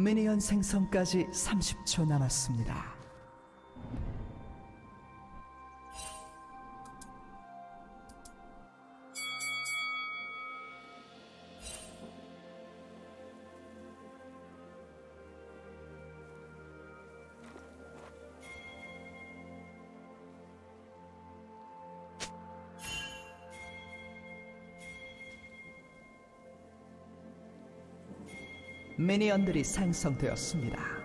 미니언 생성까지 30초 남았습니다. 미니언들이 생성되었습니다.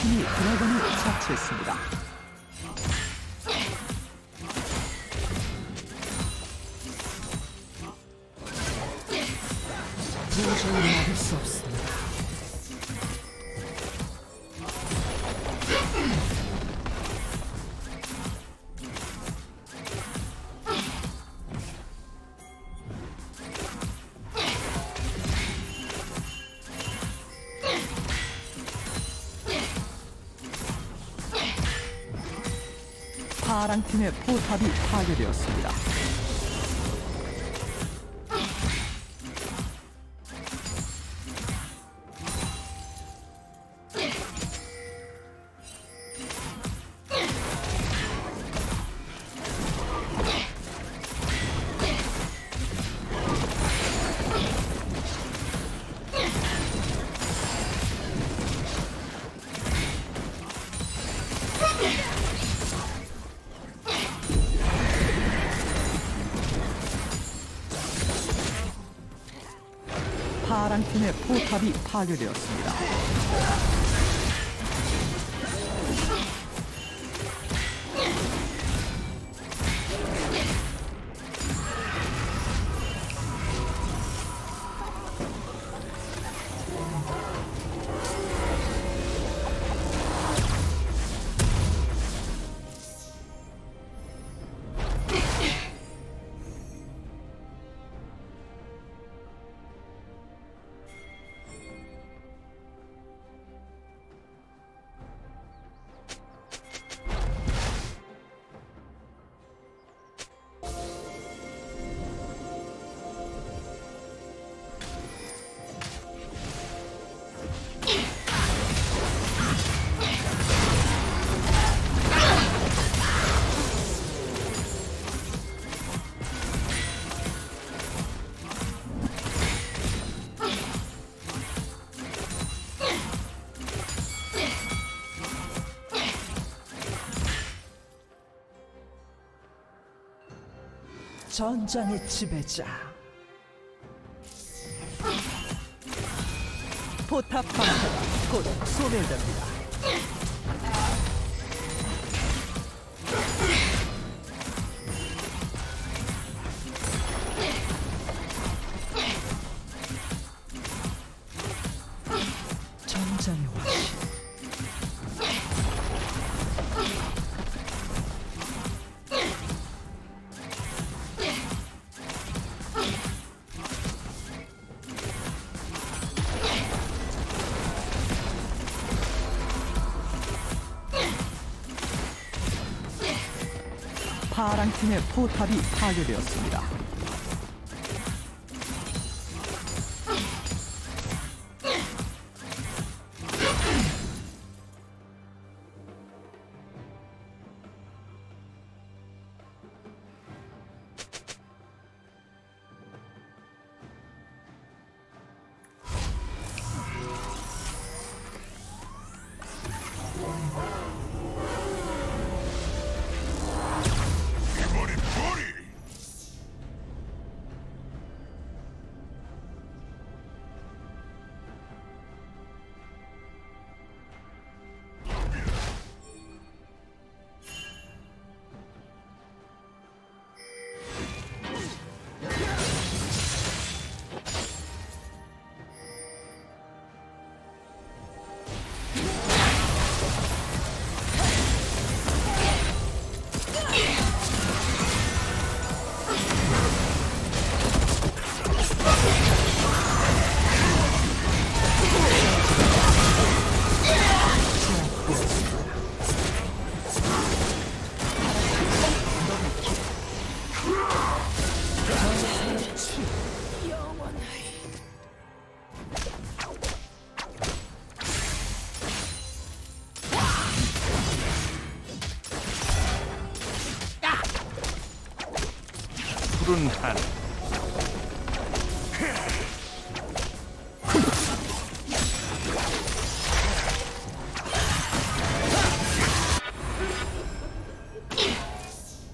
팀이 드래곤을 처치했습니다. 도저히 막을 수 없습 파랑 팀의 포탑이 파괴되었습니다. 팀의 포탑이 파괴되었습니다. 전장의 지배자 포탑 방패가 곧 소멸됩니다. 팀의 포탑이 파괴되었습니다. 푸른 하늘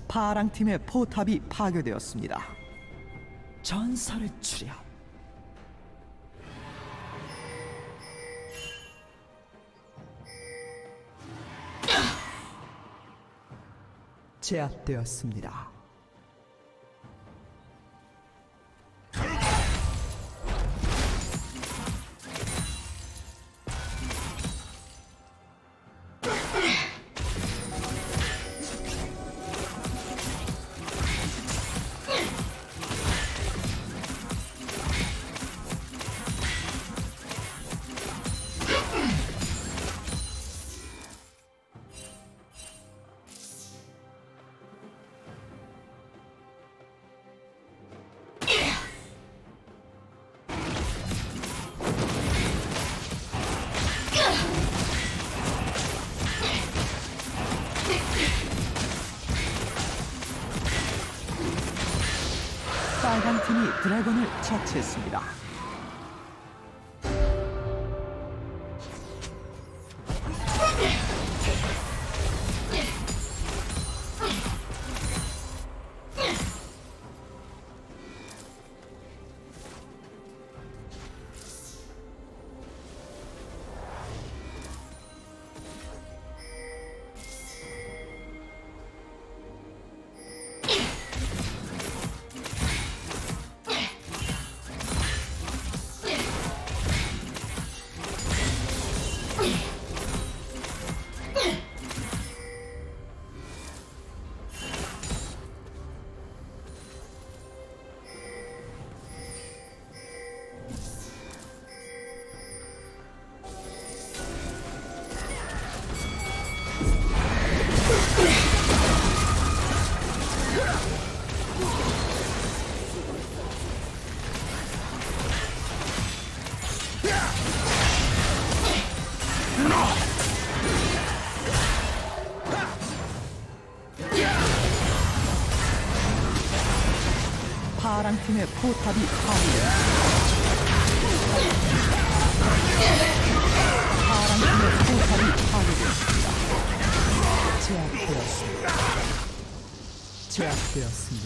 파랑 팀의 포탑이 파괴되었습니다. 전설의 추려. 제압되었습니다. 드래곤을 처치했습니다. 팀의 포탑이 파괴되었습니다. 파랑 팀의 포탑이 파괴되었습니다. 제압되었습니다. 제압되었습니다.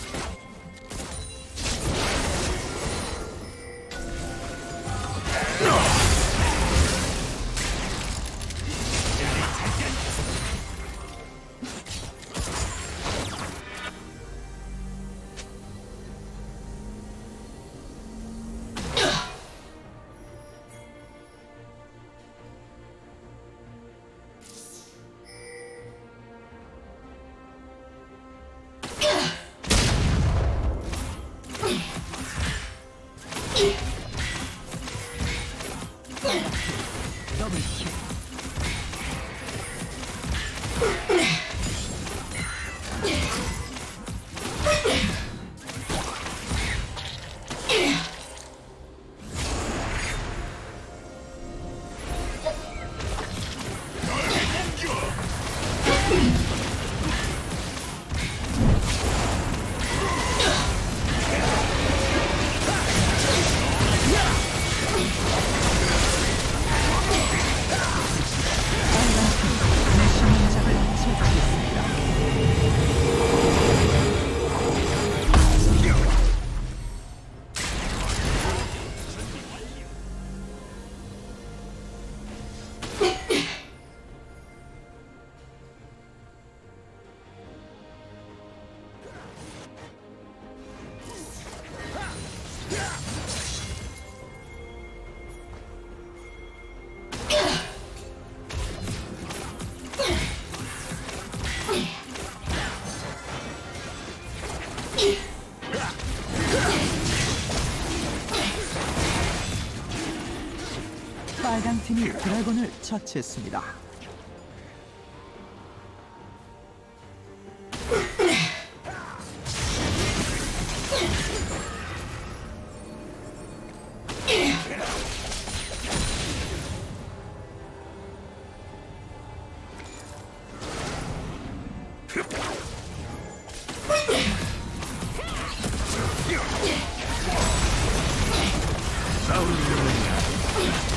팀이 드래곤을 처치했습니다.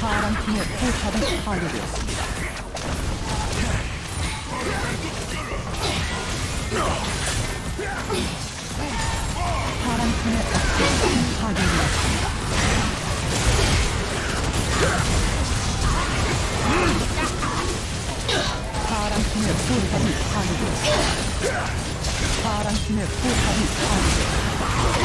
파랑 팀의 포탑이 파괴되었습니다. 파랑 팀의 억제기가 파괴되었습니다. 파랑 팀의 포탑이 파괴되었습니다. 파랑 팀의 포탑이 파괴되었습니다.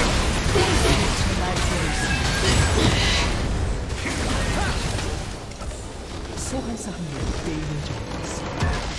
소환사 분의 게임을 정했습니다.